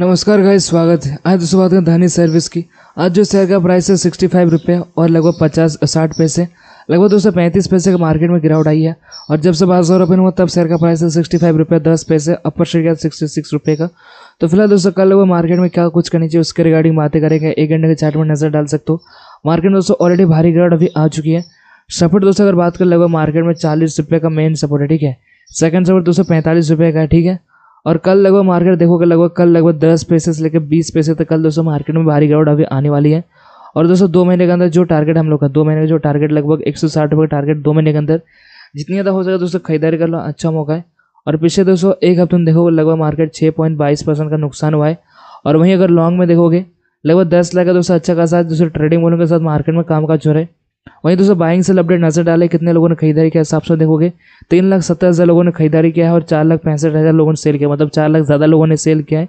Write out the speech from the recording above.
नमस्कार गाइस, स्वागत है। आज दोस्तों बात करें धानी सर्विस की। आज जो शेयर का प्राइस है सिक्सटी फाइव रुपये और लगभग पचास, साठ पैसे, लगभग दो सौ पैंतीस पैसे का मार्केट में गिरावट आई है। और जब से बारह सौ रुपये हुआ, तब शेयर का प्राइस है सिक्सटी फाइव रुपये, दस पैसे अपर शेयर का सिक्सटी सिक्स रुपये का। तो फ़िलहाल दोस्तों, कल वो मार्केट में क्या कुछ करनी चाहिए, उसके रिगार्डिंग बातें करेंगे। एक घंटे के चार्ट में नज़र डाल सकते हो। मार्केट दोस्तों ऑलरेडी भारी गिरावट अभी आ चुकी है। सपोर्ट दोस्तों, अगर बात करें, लगभग मार्केट में चालीस रुपये का मेन सपोर्ट है, ठीक है। सेकंड सपोर्ट दोस्तों, पैंतालीस रुपये का ठीक है। और कल लगभग मार्केट देखोगे लगभग कल लगभग दस पैसे से लेकर बीस पैसे तक कल दोस्तों मार्केट में भारी गिरावट अभी आने वाली है। और दोस्तों दो महीने के अंदर जो टारगेट हम लोग का, दो महीने का जो टारगेट लगभग एक सौ साठ रुपये का टारगेट दो महीने के अंदर, जितनी ज़्यादा हो सके दोस्तों खरीदारी कर लो अच्छा मौका है। और पिछले दोस्तों एक हफ़्ते में देखोगे लगभग मार्केट छः पॉइंट बाईस परसेंट का नुकसान हुआ है। और वहीं अगर लॉन्ग में देखोगे, लगभग दस लाख का दोस्तों अच्छा खासा, दोस्तों ट्रेडिंग वॉल्यूम के साथ मार्केट में काम काज हो रहा है। वहीं दोस्तों बाइंग सेल अपडेट नज़र डाले, कितने लोगों ने खरीदारी किया हिसाब से देखोगे। तीन लाख सत्तर हज़ार लोगों ने खरीदारी किया है और चार लाख पैंसठ हज़ार लोगों ने सेल किया मतलब चार लाख ज़्यादा लोगों ने सेल किया है।